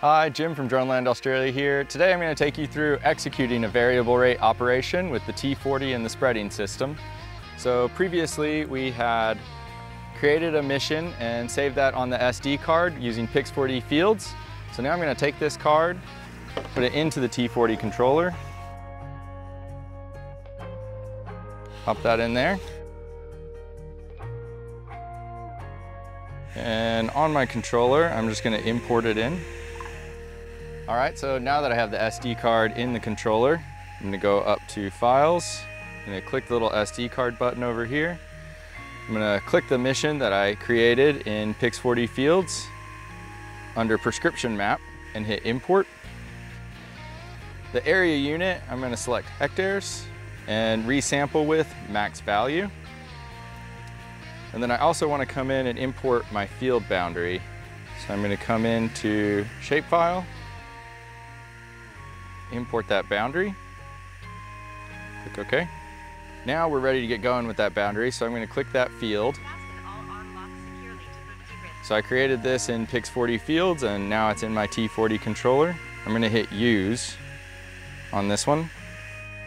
Hi, Jim from Droneland Australia here. Today I'm going to take you through executing a variable rate operation with the T40 and the spreading system. So previously we had created a mission and saved that on the SD card using Pix4D fields. So now I'm going to take this card, put it into the T40 controller, pop that in there. And on my controller, I'm just gonna import it in. All right, so now that I have the SD card in the controller, I'm gonna go up to Files, I'm gonna click the little SD card button over here. I'm gonna click the mission that I created in Pix4D Fields under Prescription Map and hit Import. The area unit, I'm gonna select hectares and resample with max value. And then I also wanna come in and import my field boundary. So I'm gonna come into Shapefile, import that boundary, click OK. Now we're ready to get going with that boundary, so I'm going to click that field. So I created this in Pix4D Fields and now it's in my T40 controller. I'm going to hit Use on this one.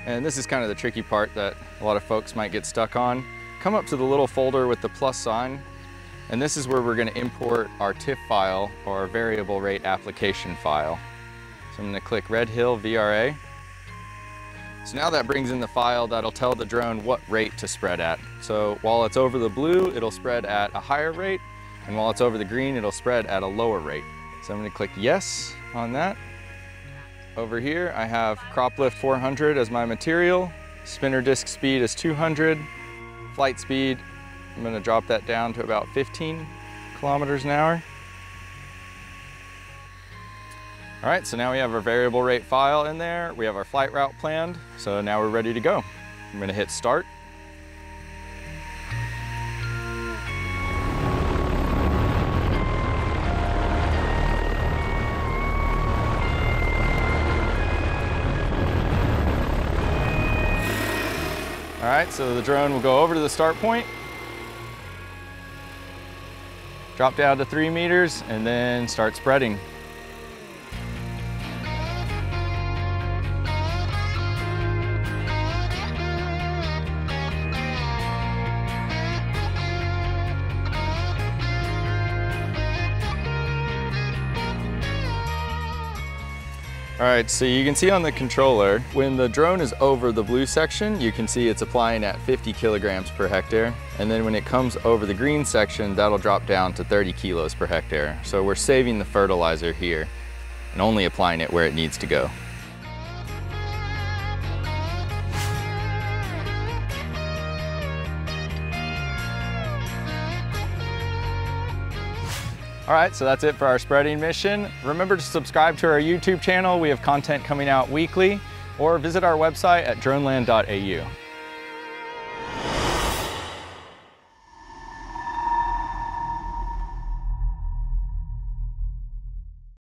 And this is kind of the tricky part that a lot of folks might get stuck on. Come up to the little folder with the plus sign and this is where we're going to import our TIFF file or our variable rate application file. So I'm going to click Red Hill VRA. So now that brings in the file that'll tell the drone what rate to spread at. So while it's over the blue, it'll spread at a higher rate, and while it's over the green, it'll spread at a lower rate. So I'm gonna click yes on that. Over here, I have CropLift 400 as my material, spinner disc speed is 200, flight speed, I'm gonna drop that down to about 15 kilometers an hour. All right, so now we have our variable rate file in there. We have our flight route planned. So now we're ready to go. I'm gonna hit start. All right, so the drone will go over to the start point, drop down to three meters, and then start spreading. All right, so you can see on the controller, when the drone is over the blue section, you can see it's applying at 50 kilograms per hectare. And then when it comes over the green section, that'll drop down to 30 kilos per hectare. So we're saving the fertilizer here and only applying it where it needs to go. All right, so that's it for our spreading mission. Remember to subscribe to our YouTube channel. We have content coming out weekly or visit our website at droneland.au.